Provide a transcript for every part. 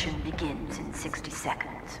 Mission begins in 60 seconds.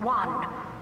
one.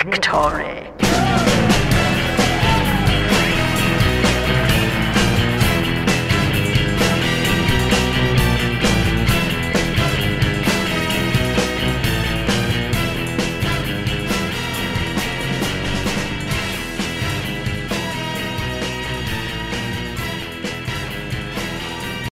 Victory!